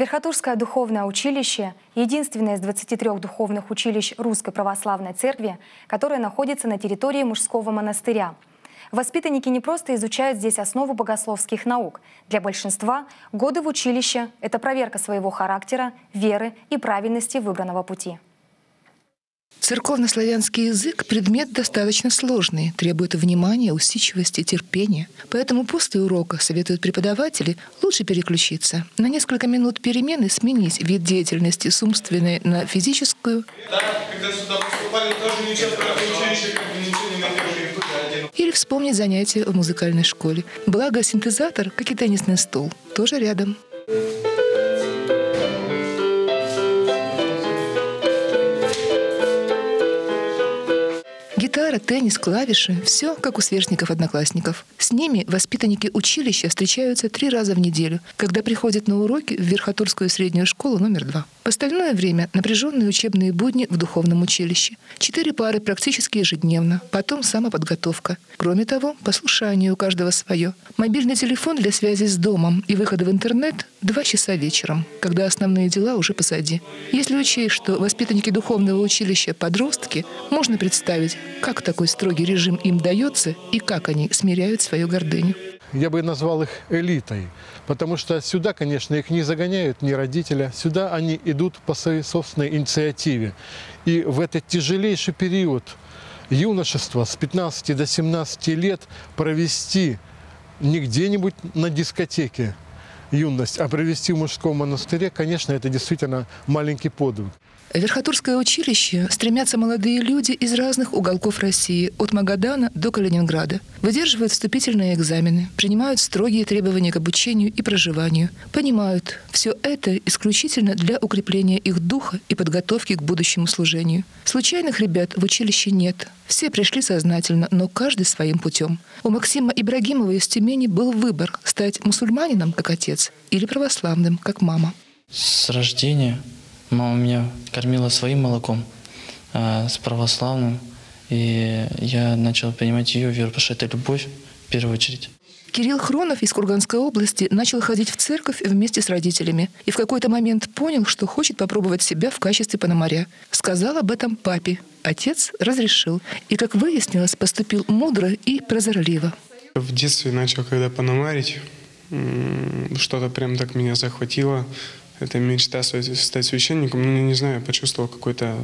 Верхотурское духовное училище – единственное из 23 духовных училищ Русской Православной Церкви, которое находится на территории мужского монастыря. Воспитанники не просто изучают здесь основу богословских наук. Для большинства годы в училище – это проверка своего характера, веры и правильности выбранного пути. Церковнославянский язык – предмет достаточно сложный, требует внимания, усидчивости, терпения. Поэтому после урока советуют преподаватели лучше переключиться. На несколько минут перемены сменить вид деятельности с умственной на физическую. Или вспомнить занятия в музыкальной школе. Благо синтезатор, как и теннисный стол, тоже рядом. Гитара, теннис, клавиши — все как у сверстников-одноклассников. С ними воспитанники училища встречаются три раза в неделю, когда приходят на уроки в Верхотурскую среднюю школу номер два. В остальное время напряженные учебные будни в духовном училище. Четыре пары практически ежедневно, потом самоподготовка. Кроме того, послушание у каждого свое. Мобильный телефон для связи с домом и выхода в интернет — два часа вечером, когда основные дела уже позади. Если учесть, что воспитанники духовного училища — подростки, можно представить, как такой строгий режим им дается и как они смиряют свою гордыню? Я бы назвал их элитой, потому что сюда, конечно, их не загоняют ни родители, сюда они идут по своей собственной инициативе. И в этот тяжелейший период юношества с 15 до 17 лет провести не где-нибудь на дискотеке юность, а провести в мужском монастыре, конечно, это действительно маленький подвиг. В Верхотурское училище стремятся молодые люди из разных уголков России, от Магадана до Калининграда. Выдерживают вступительные экзамены, принимают строгие требования к обучению и проживанию. Понимают, все это исключительно для укрепления их духа и подготовки к будущему служению. Случайных ребят в училище нет. Все пришли сознательно, но каждый своим путем. У Максима Ибрагимова из Тюмени был выбор – стать мусульманином, как отец, или православным, как мама. С рождения Мама меня кормила своим молоком, а, с православным. И я начал понимать ее веру, потому что это любовь в первую очередь. Кирилл Хронов из Курганской области начал ходить в церковь вместе с родителями и в какой-то момент понял, что хочет попробовать себя в качестве пономаря. Сказал об этом папе. Отец разрешил. И, как выяснилось, поступил мудро и прозорливо. В детстве начал, когда пономарить, что-то прям так меня захватило это мечта стать священником, ну, не знаю, почувствовал какую-то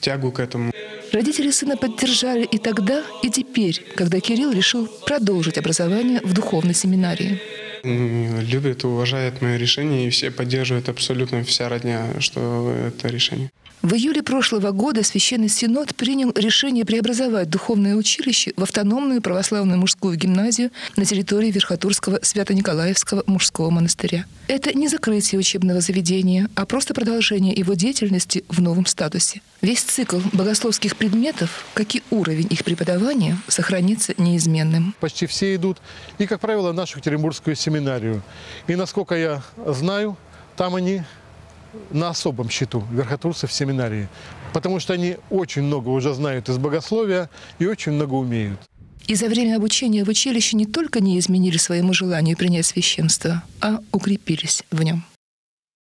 тягу к этому. Родители сына поддержали и тогда, и теперь, когда Кирилл решил продолжить образование в духовной семинарии. Любят и уважают мое решение, и все поддерживают абсолютно вся родня, что это решение. В июле прошлого года Священный Синод принял решение преобразовать духовное училище в автономную православную мужскую гимназию на территории Верхотурского Свято-Николаевского мужского монастыря. Это не закрытие учебного заведения, а просто продолжение его деятельности в новом статусе. Весь цикл богословских предметов, как и уровень их преподавания, сохранится неизменным. Почти все идут, и, как правило, в нашу Екатеринбургскую семинарию. И, насколько я знаю, там они на особом счету верхотурцы в семинарии, потому что они очень много уже знают из богословия и очень много умеют. И за время обучения в училище не только не изменили своему желанию принять священство, а укрепились в нем.